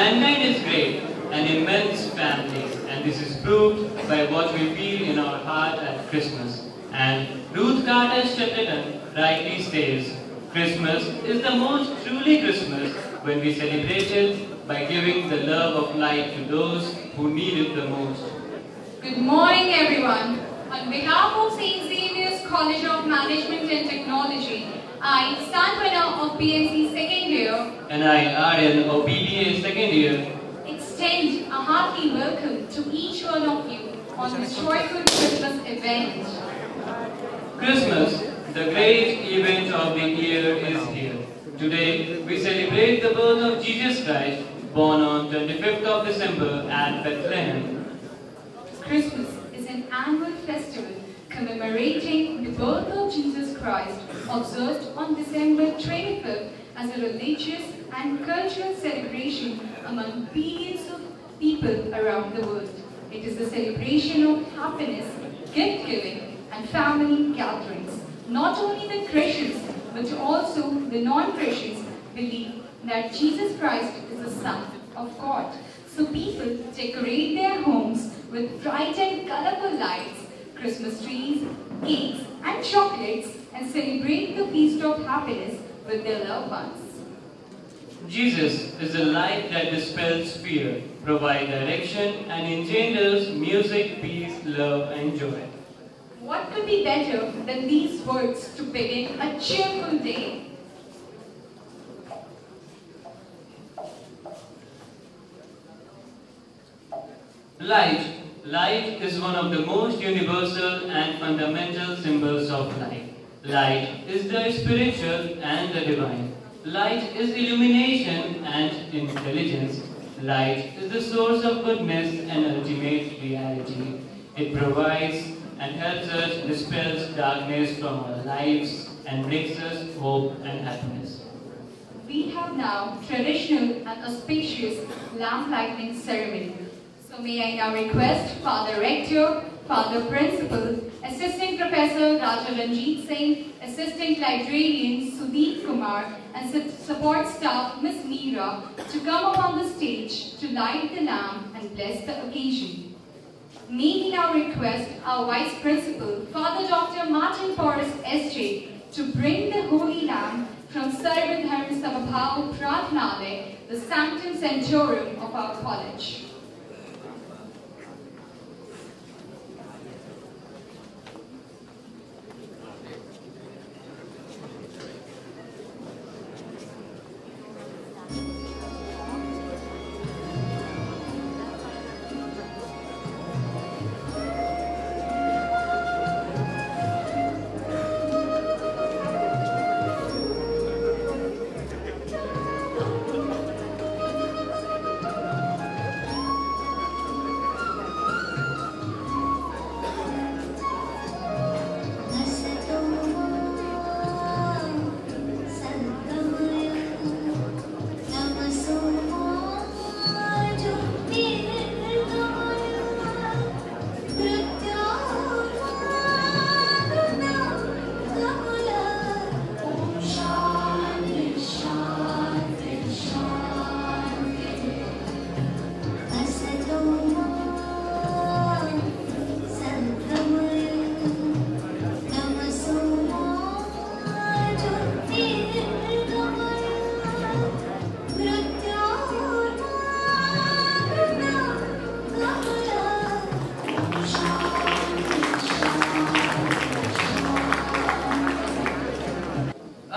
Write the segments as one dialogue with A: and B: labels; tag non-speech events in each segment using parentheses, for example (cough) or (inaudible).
A: Mankind is great, an immense family, and this is proved by what we feel in our heart at Christmas. And Ruth Carter Stapleton rightly says, Christmas is the most truly Christmas when we celebrate it by giving the love of light to those who need it the most.
B: Good morning, everyone. On behalf of St. Xavier's College of Management and Technology, I, Santwana of PMC second year,
A: And I, Aryan of BBA second year,
B: extend a hearty welcome to each one of you on this joyful Christmas event.
A: Christmas, the great event of the year, is here. Today, we celebrate the birth of Jesus Christ, born on 25th of December at Bethlehem.
B: Christmas is an annual festival commemorating the birth of Jesus Christ, observed on December 25th as a religious and cultural celebration among billions of people around the world. It is a celebration of happiness, gift giving, and family gatherings. Not only the Christians, but also the non-Christians believe that Jesus Christ is the Son of God. So people decorate their homes with bright and colorful lights, Christmas trees, cakes, and chocolates, and celebrate the feast of happiness with their loved ones.
A: Jesus is the light that dispels fear, provides direction, and engenders music, peace, love, and joy.
B: What could be better than these words to begin a cheerful day?
A: Light. Light is one of the most universal and fundamental symbols of life. Light is the spiritual and the divine. Light is illumination and intelligence. Light is the source of goodness and ultimate reality. It provides and helps us dispels darkness from our lives and brings us hope and happiness.
B: We have now traditional and auspicious lamp lighting ceremony. So may I now request Father Rector, Father Principal, Assistant Professor Raja Ranjit Singh, Assistant Librarian Sudeep Kumar, and support staff Ms. Meera to come upon the stage to light the lamp and bless the occasion. May we now request our Vice Principal, Father Dr. Martin Forrest SJ, to bring the Holy Lamb from Sarva Dharma Sambhav Prathnalay, the Sanctum Sanctorum of our college.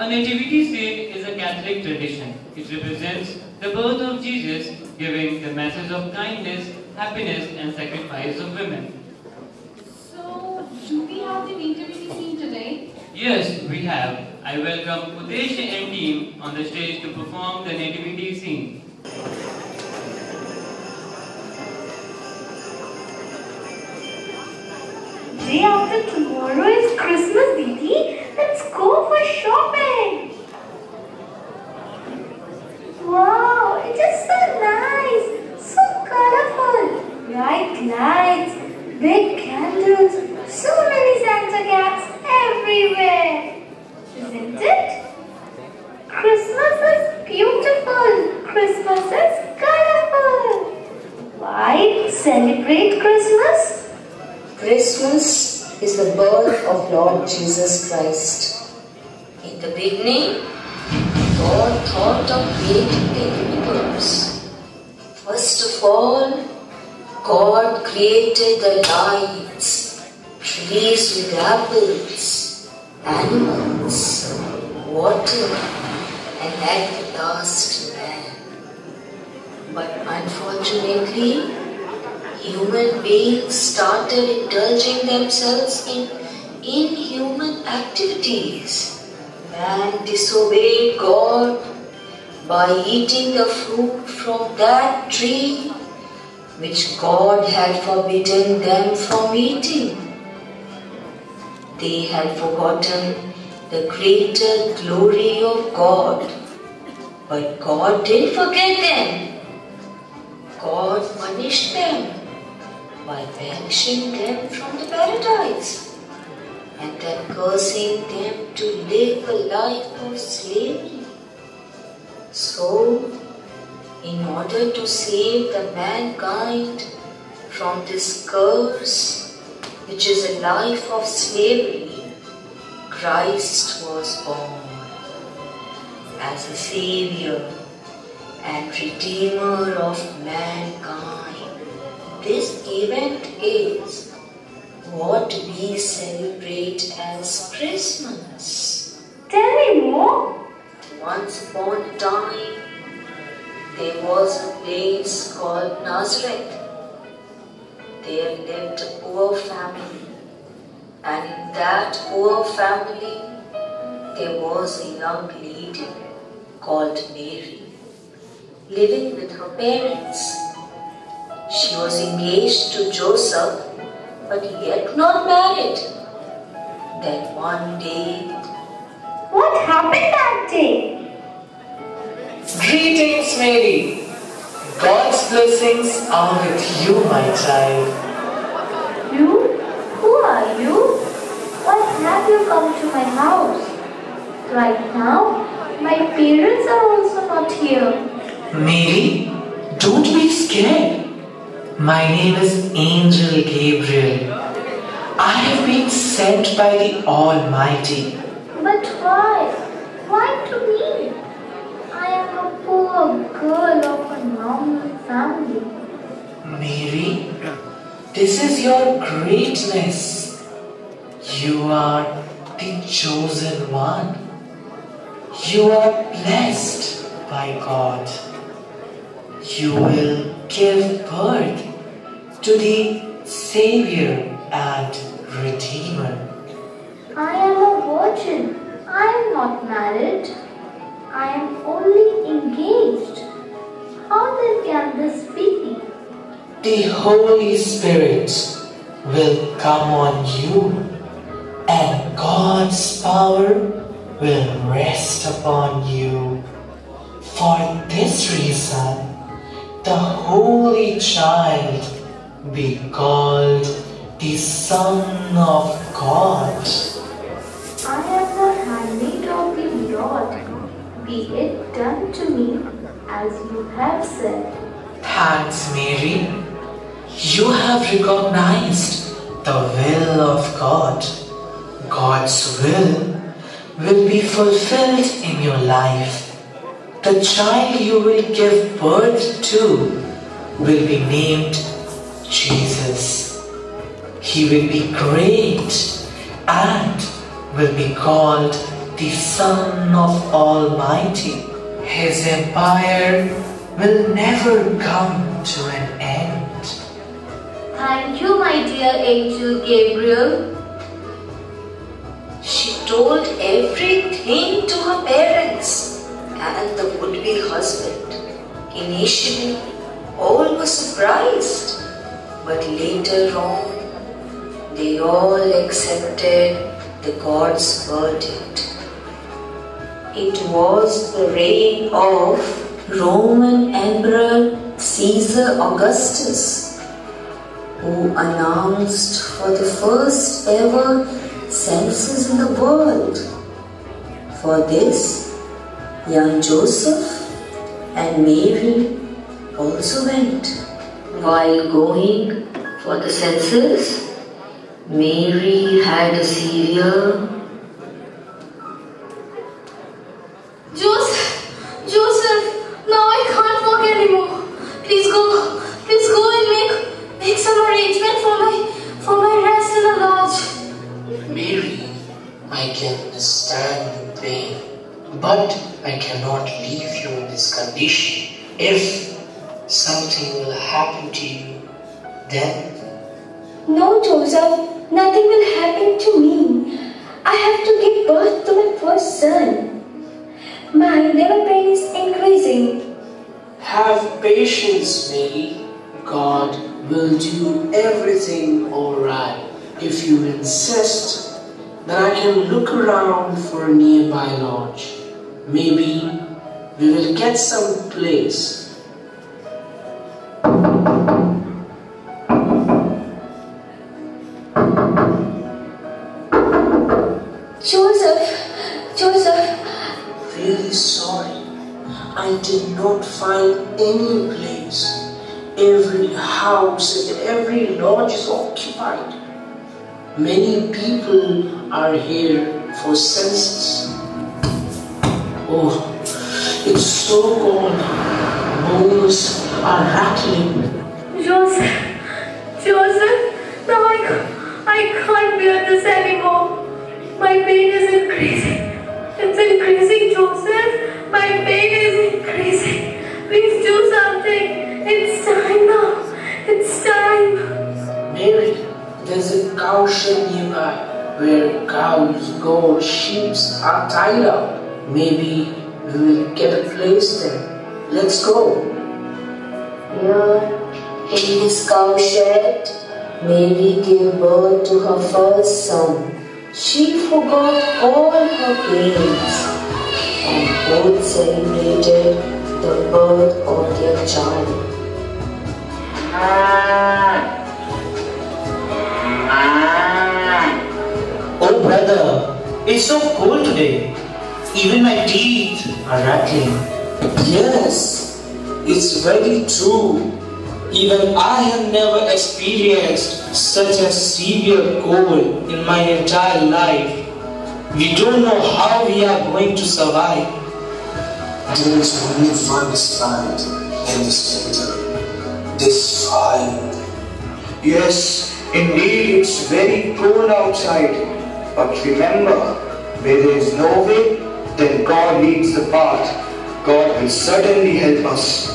A: A nativity scene is a Catholic tradition. It represents the birth of Jesus, giving the message of kindness, happiness, and sacrifice of women.
B: So, do we have the nativity scene today?
A: Yes, we have. I welcome Udesh and team on the stage to perform the nativity scene.
C: Started indulging themselves in inhuman activities. Man disobeyed God by eating the fruit from that tree which God had forbidden them from eating. They had forgotten the greater glory of God, but God didn't forget them. God punished them by banishing them from the paradise and then cursing them to live a life of slavery. So, in order to save the mankind from this curse, which is a life of slavery, Christ was born as a savior and redeemer of mankind. This event is what we celebrate as Christmas.
D: Tell me more.
C: Once upon a time, there was a place called Nazareth. There lived a poor family, and in that poor family, there was a young lady called Mary living with her parents. She was engaged to Joseph, but yet not married. Then one day,
D: What happened that day?
E: Greetings, Mary. God's blessings are with you, my child.
D: You? Who are you? Why have you come to my house? Right now, my parents are also not here.
E: Mary, don't be scared. My name is Angel Gabriel. I have been sent by the Almighty.
D: But why? Why to me? I am a poor girl of a normal family.
E: Mary, this is your greatness. You are the chosen one. You are blessed by God. You will give birth to the Savior and Redeemer.
D: I am a virgin. I am not married. I am only engaged. How then can this be?
E: The Holy Spirit will come on you, and God's power will rest upon you. For this reason, the Holy Child be called the Son of God.
D: I am the handmaid of the Lord. Be it done to me as you have said.
E: Thanks, Mary. You have recognized the will of God. God's will will be fulfilled in your life. The child you will give birth to will be named Jesus. He will be great and will be called the Son of Almighty. His empire will never come to an end.
D: Thank you, my dear angel Gabriel.
C: She told everything to her parents and the would-be husband. Initially, all were surprised, but later on, they all accepted the God's verdict. It was the reign of Roman Emperor Caesar Augustus who announced for the first ever census in the world. For this, young Joseph and Mary also went. While going for the census, Mary had a savior.
D: Some
E: place.
D: Joseph, Joseph,
E: Really sorry. I did not find any place. Every house and every lodge is occupied. Many people are here for census. Oh, it's so cold. Bones are rattling.
D: Joseph, Joseph, now I, I can't bear this anymore. My pain is increasing. It's increasing, Joseph. My pain is increasing. Please do something. It's time now. It's time.
E: Mary, there's a cow shed nearby where cows, goats, sheep are tied up. Maybe we will get a place there. Let's go.
C: Here, in this cow shed, Mary gave birth to her first son. She forgot all her pains and both celebrated the birth of their child.
E: Oh, brother, it's so cold today. Even my teeth are rattling. Yes, it's very true. Even I have never experienced such a severe cold in my entire life. We don't know how we are going to survive.
F: There is only one spirit in this winter. This fire.
G: Yes, indeed, it's very cold outside. But remember, where there is no way, then God leads the path. God will certainly help us.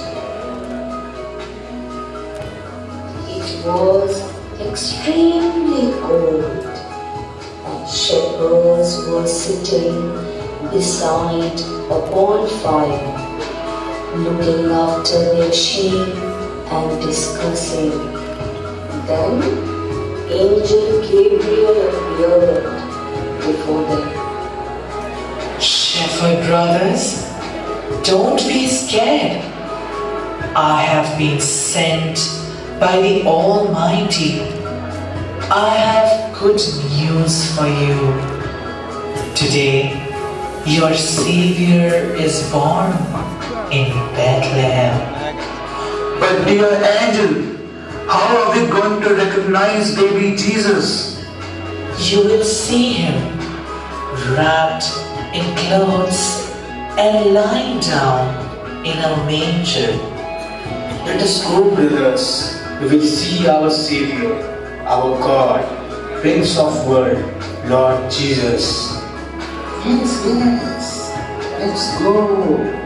C: It was extremely cold, and shepherds were sitting beside a bonfire, looking after their sheep and discussing. Then Angel Gabriel appeared before them.
E: Shepherd brothers, don't be scared. I have been sent by the Almighty. I have good news for you. Today, your Savior is born in Bethlehem.
G: But dear angel, how are we going to recognize baby Jesus?
E: You will see him wrapped in clothes and lying down in a manger.
G: Let us go, brothers. We will see our Savior, our God, Prince of World, Lord Jesus.
E: Yes, yes. Let's go.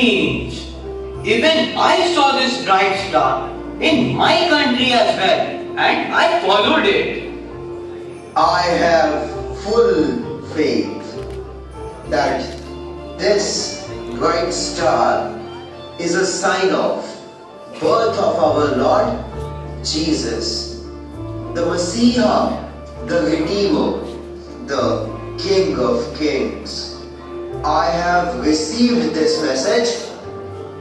H: Even I saw this bright star in my country as well, and I followed it.
I: I have full faith that this bright star is a sign of birth of our Lord Jesus, the Messiah, the Redeemer, the King of Kings. I have received this message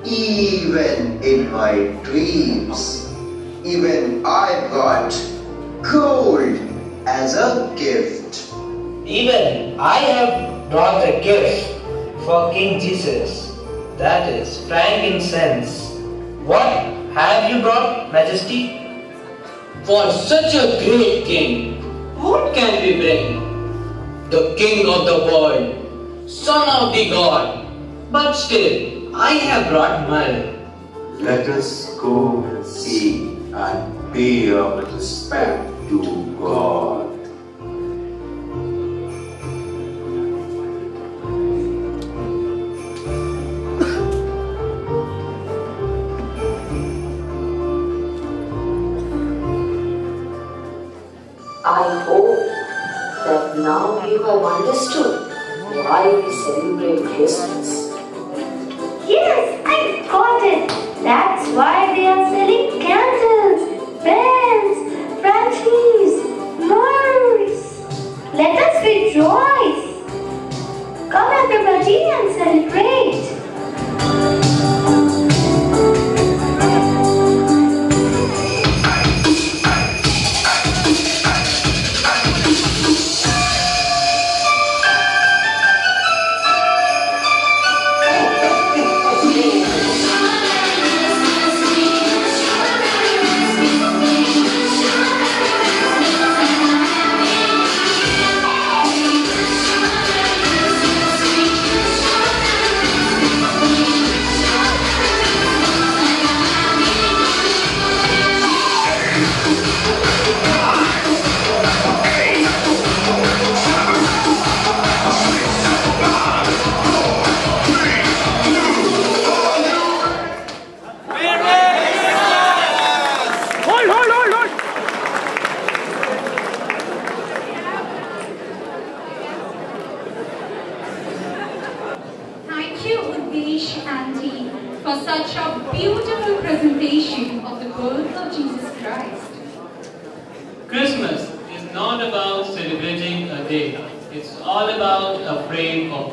I: even in my dreams. Even I brought gold as a gift.
E: Even I have brought a gift for King Jesus, that is frankincense. What have you brought, Majesty?
H: For such a great king, what can we bring? The king of the world, son of the god. But still, I have brought myrrh.
F: Let us go and see and pay our respect to God.
C: I hope that now you have understood why we celebrate Christmas.
D: Yes, I got it. That's why they are selling candles, bells, frankincense, myrrhs. Let us rejoice. Come everybody and celebrate.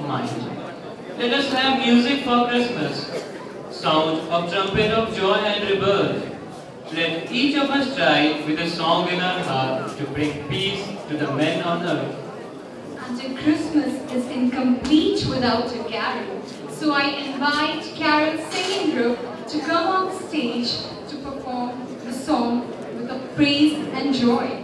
A: Mind. Let us have music for Christmas. Sound of trumpet of joy and rebirth. Let each of us try with a song in our heart to bring peace to the men on earth.
B: And a Christmas is incomplete without a carol. So I invite Carol Singing Group to come on stage to perform the song with a praise and joy.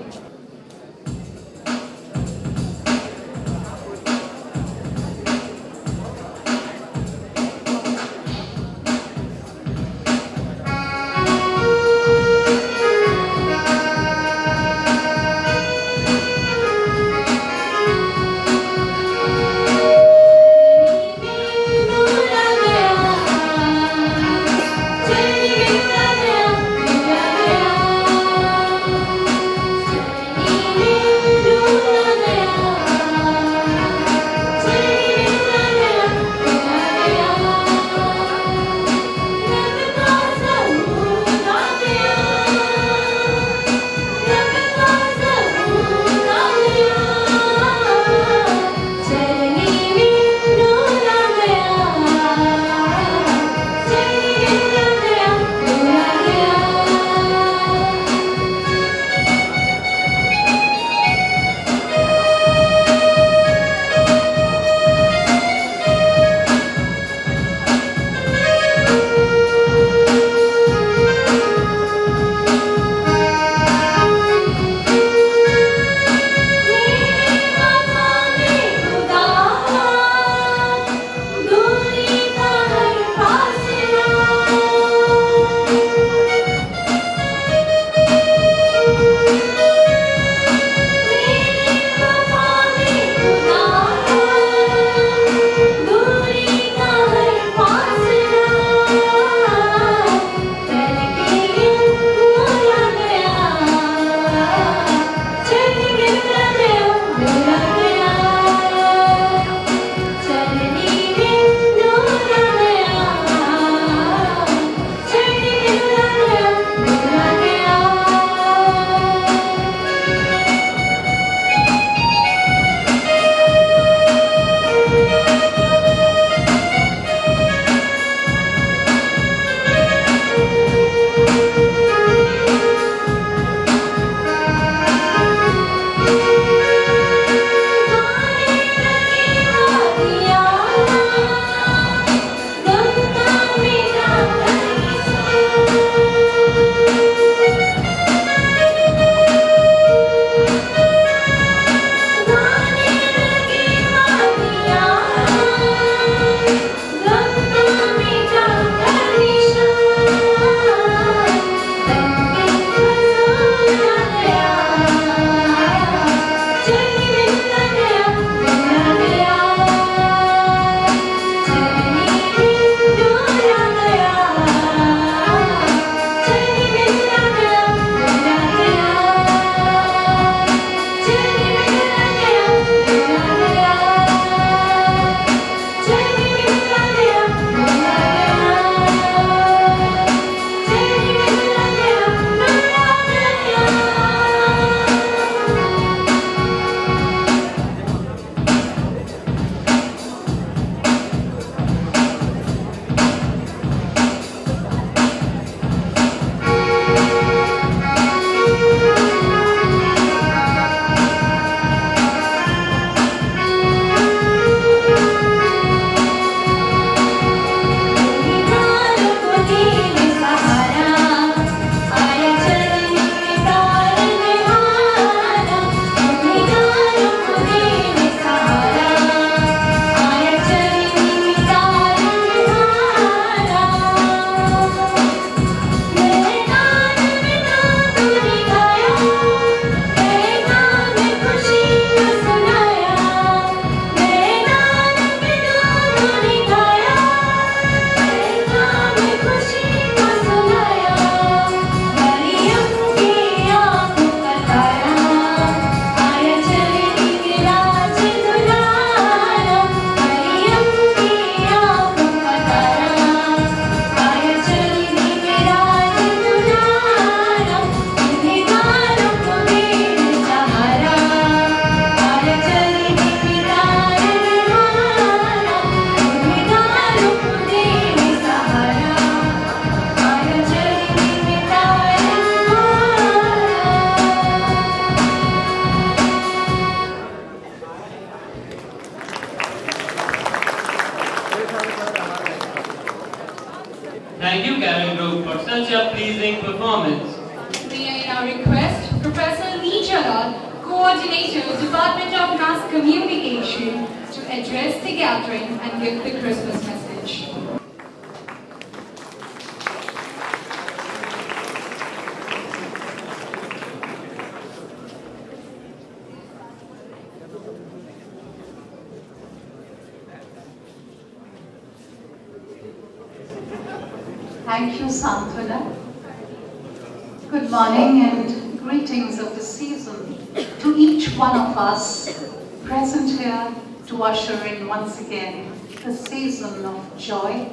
J: Of the season to each one of us present here to usher in once again the season of joy,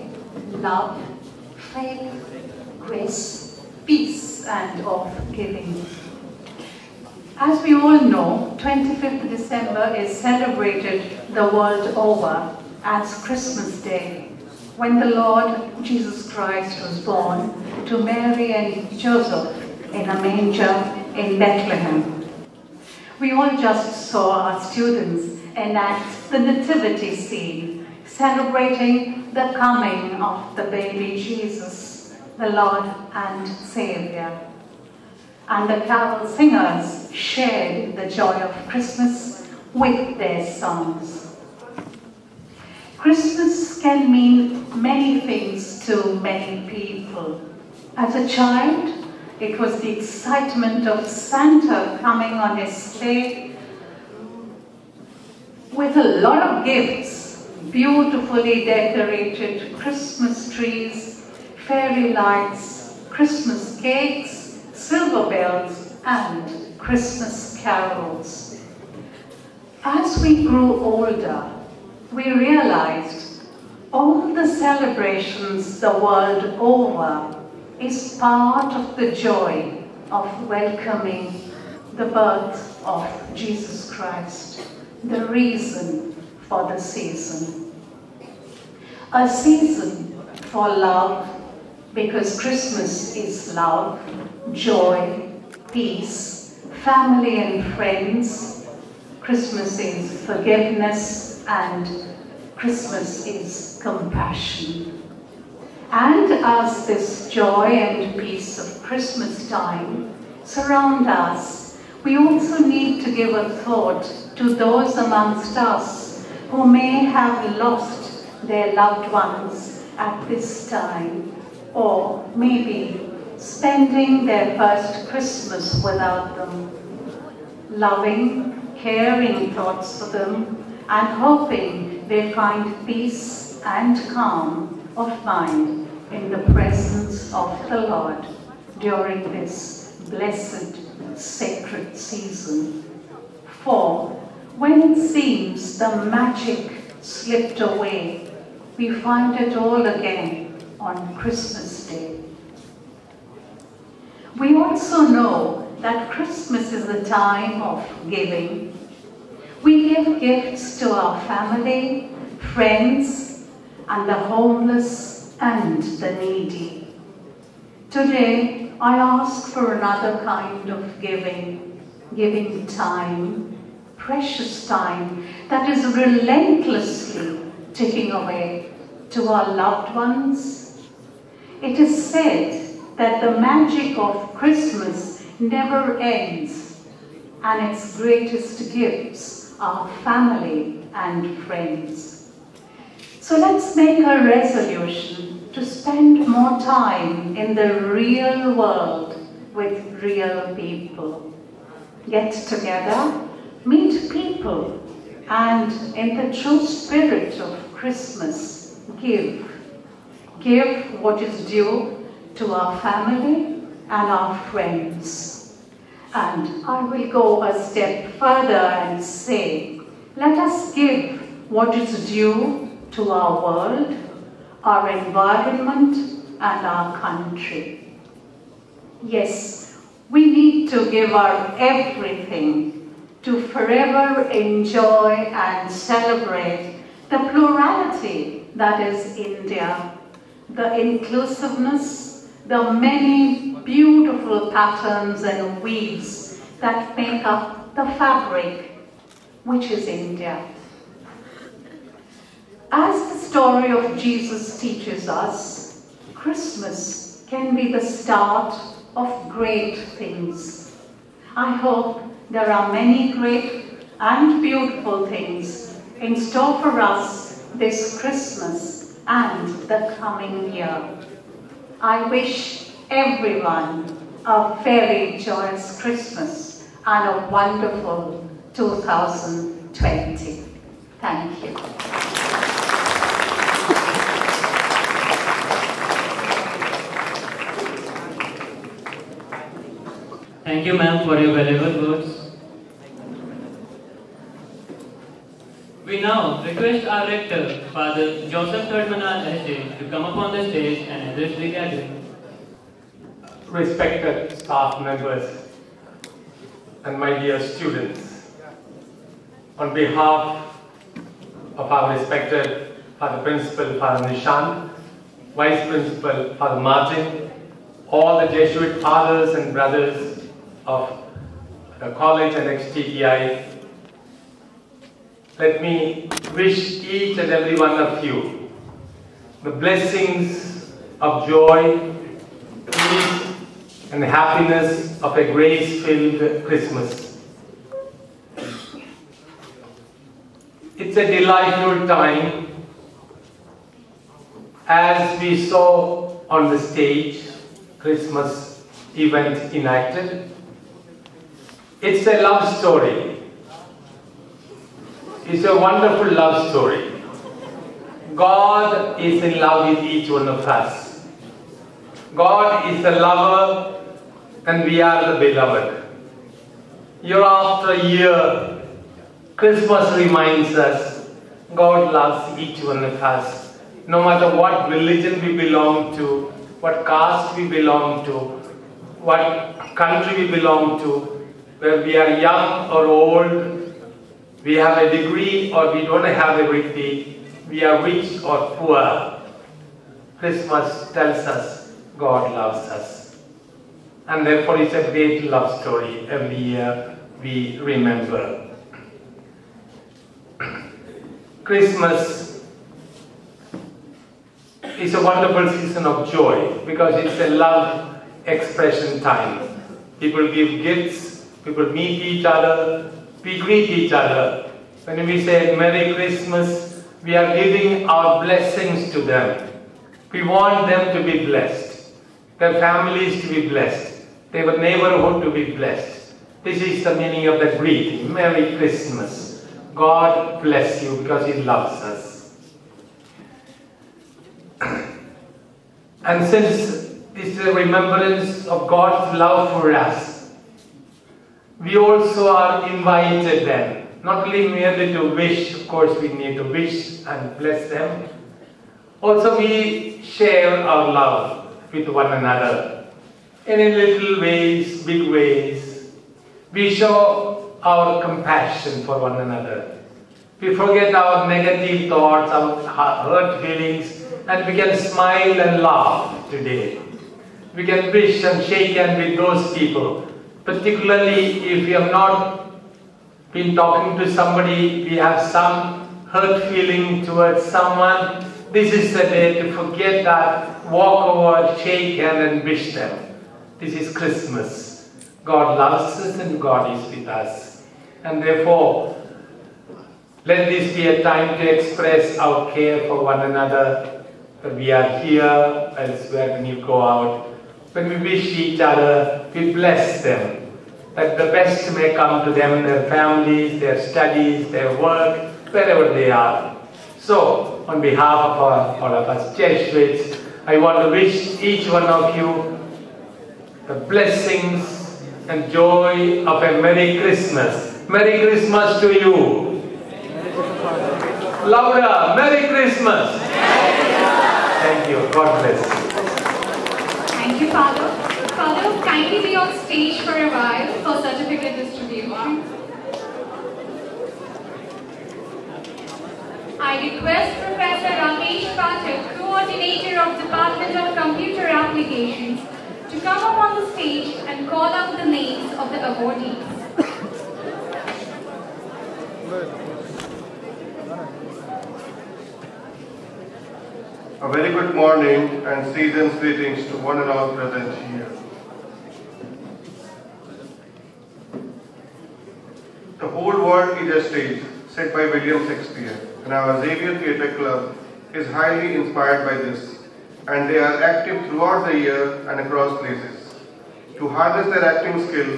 J: love, faith, grace, peace, and of giving. As we all know, 25th December is celebrated the world over as Christmas Day, when the Lord Jesus Christ was born to Mary and Joseph in a manger in Bethlehem. We all just saw our students enact the nativity scene, celebrating the coming of the baby Jesus, the Lord and Savior. And the carol singers shared the joy of Christmas with their songs. Christmas can mean many things to many people. As a child, it was the excitement of Santa coming on his sleigh with a lot of gifts, beautifully decorated Christmas trees, fairy lights, Christmas cakes, silver bells, and Christmas carols. As we grew older, we realized all the celebrations the world over is part of the joy of welcoming the birth of Jesus Christ, the reason for the season. A season for love because Christmas is love, joy, peace, family and friends. Christmas is forgiveness and Christmas is compassion. And as this joy and peace of Christmas time surround us, we also need to give a thought to those amongst us who may have lost their loved ones at this time, or maybe spending their first Christmas without them. Loving, caring thoughts for them, and hoping they find peace and calm of mind in the presence of the Lord during this blessed sacred season. For when it seems the magic slipped away, we find it all again on Christmas Day. We also know that Christmas is a time of giving. We give gifts to our family, friends, and the homeless and the needy. Today, I ask for another kind of giving, giving time, precious time that is relentlessly ticking away to our loved ones. It is said that the magic of Christmas never ends, and its greatest gifts are family and friends. So let's make a resolution to spend more time in the real world with real people. Get together, meet people, and in the true spirit of Christmas, give. Give what is due to our family and our friends. And I will go a step further and say, let us give what is due to our world, our environment, and our country. Yes, we need to give our everything to forever enjoy and celebrate the plurality that is India, the inclusiveness, the many beautiful patterns and weaves that make up the fabric, which is India. As the story of Jesus teaches us, Christmas can be the start of great things. I hope there are many great and beautiful things in store for us this Christmas and the coming year. I wish everyone a very joyous Christmas and a wonderful 2020. Thank you.
A: Thank you, ma'am, for your valuable words. We now request our rector, Father Joseph Thurdmanal SJ, to come up on the stage and address the gathering.
K: respected staff members, and my dear students, on behalf of our respected Father Principal, Father Nishan, Vice Principal, Father Martin, all the Jesuit fathers and brothers of the college and XTTI, let me wish each and every one of you the blessings of joy, peace, and happiness of a grace-filled Christmas. It's a delightful time as we saw on the stage Christmas event enacted. It's a love story. It's a wonderful love story. God is in love with each one of us. God is the lover and we are the beloved. Year after year, Christmas reminds us God loves each one of us. No matter what religion we belong to, what caste we belong to, what country we belong to, whether we are young or old, we have a degree or we don't have a degree, we are rich or poor. Christmas tells us God loves us. And therefore it's a great love story every year we remember. (clears throat) Christmas is a wonderful season of joy because it's a love expression time. People give gifts, people meet each other, we greet each other. When we say Merry Christmas, we are giving our blessings to them. We want them to be blessed, their families to be blessed, their neighborhood to be blessed. This is the meaning of the greeting. Merry Christmas. God bless you because He loves us. (clears throat) And since this is a remembrance of God's love for us, we also are invited then, not only merely to wish, of course, we need to wish and bless them, also we share our love with one another in little ways, big ways. We show our compassion for one another. We forget our negative thoughts, our hurt feelings, and we can smile and laugh today. We can wish and shake hands with those people, particularly if we have not been talking to somebody, we have some hurt feeling towards someone. This is the day to forget that, walk over, shake hands, and wish them. This is Christmas. God loves us and God is with us. And therefore, let this be a time to express our care for one another. We are here, elsewhere when you go out. When we wish each other, we bless them. That the best may come to them, their families, their studies, their work, wherever they are. So, on behalf of our, all of us Jesuits, I want to wish each one of you the blessings and joy of a Merry Christmas. Merry Christmas to you. Laura, Merry Christmas. Thank you. God bless.
B: Thank you, Father. Father, kindly be on stage for a while for certificate distribution. I request Professor Ramesh Pathak, Coordinator of Department of Computer Applications, to come up on the stage and call out the names of the awardees.
L: A very good morning and season's greetings to one and all present here. The whole world is a stage set by William Shakespeare, and our Xavier Theatre Club is highly inspired by this, and they are active throughout the year and across places. To harness their acting skill,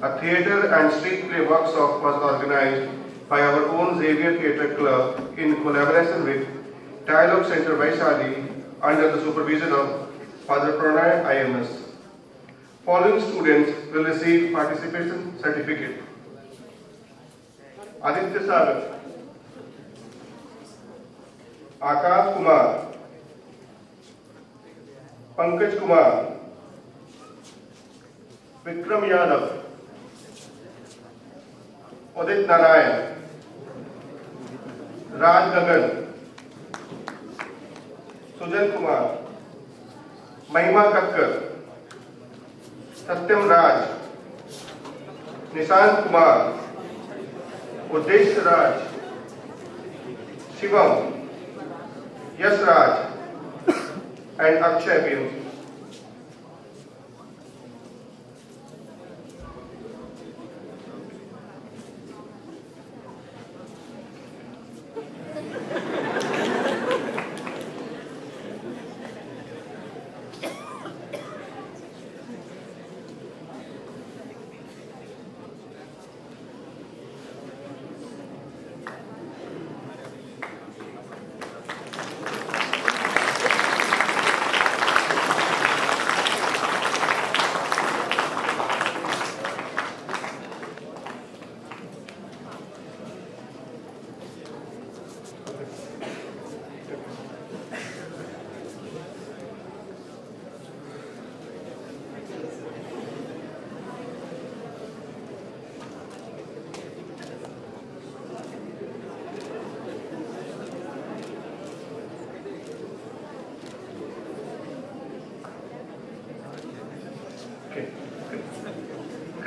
L: a theatre and street play workshop was organized by our own Xavier Theatre Club in collaboration with Dialogue Center Vaishali under the supervision of Father Pranay IMS. Following students will receive participation certificate. Aditya सागर। आकाश कुमार। पंकज कुमार। विक्रम यादव। उदित नारायण। राज गगन। सुजन कुमार। महिमा कक्कर। सत्यम राज। निशांत कुमार। उद्देश्य राज Shivam Yash Raj and Akshay Biru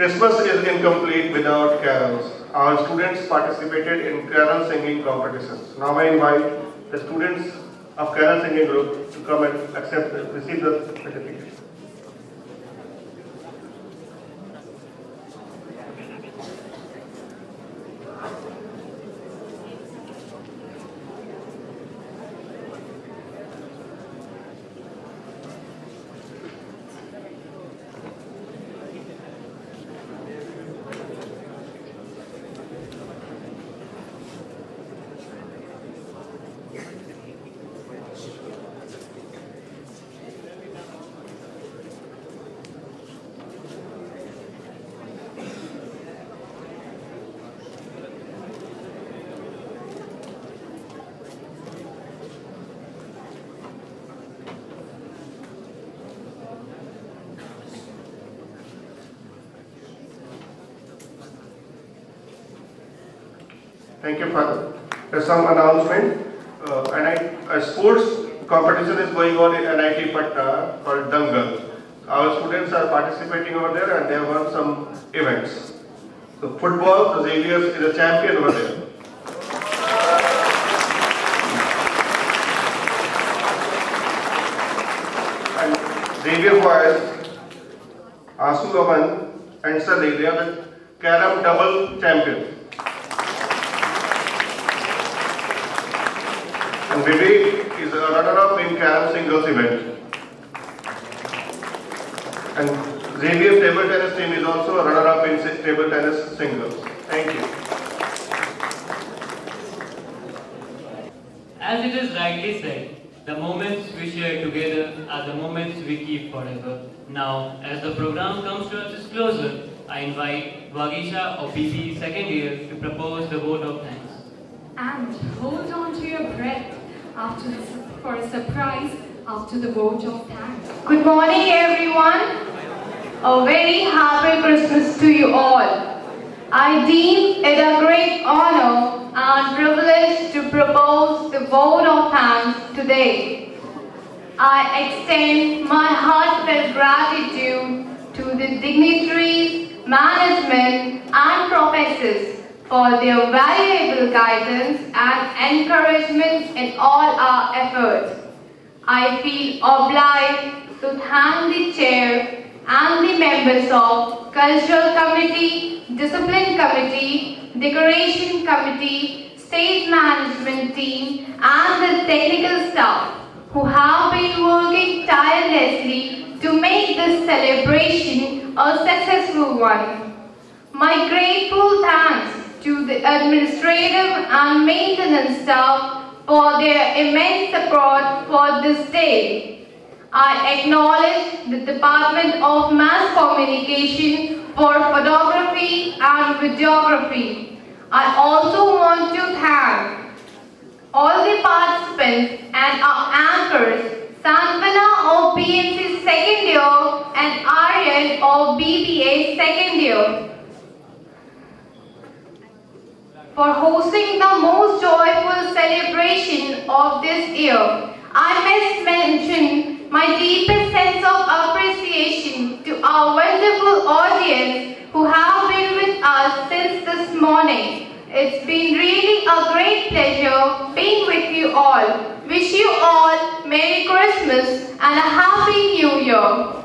L: Christmas is incomplete without carols. Our students participated in carol singing competitions. Now I invite the students of carol singing group to come and accept, receive the certificate. Thank you, Father. There's some announcement. Uh, NIT, a sports competition is going on in NIT Patna called Dangal. Our students are participating over there and they have won some events. So football, the Xavier is a champion over there. And Xavier boys, Asu Aman and they are the carom double champions. And Vivek is a runner-up in carom singles event. And Xavier table tennis team is also a runner-up in table tennis singles. Thank you.
A: As it is rightly said, the moments we share together are the moments we keep forever. Now, as the program comes to its closure, I invite Vagisha of BP second year to propose the vote of thanks.
B: And hold on to your breath after for a surprise after the vote of thanks.
M: Good morning, everyone. A very happy Christmas to you all. I deem it a great honor and privilege to propose the vote of thanks today. I extend my heartfelt gratitude to the dignitaries, management, and professors for their valuable guidance and encouragement in all our efforts. I feel obliged to thank the chair and the members of Cultural Committee, Discipline Committee,
N: decoration committee, stage management team, and the technical staff who have been working tirelessly to make this celebration a successful one. My to the administrative and maintenance staff for their immense support for this day. I acknowledge the Department of Mass Communication for photography and videography. I also want to thank all the participants and our anchors, Sanvana of BNC second year and Aryan of BBA second year for hosting the most joyful celebration of this year. I must mention my deepest sense of appreciation to our wonderful audience who have been with us since this morning. It's been really a great pleasure being with you all. Wish you all Merry Christmas and a Happy New Year.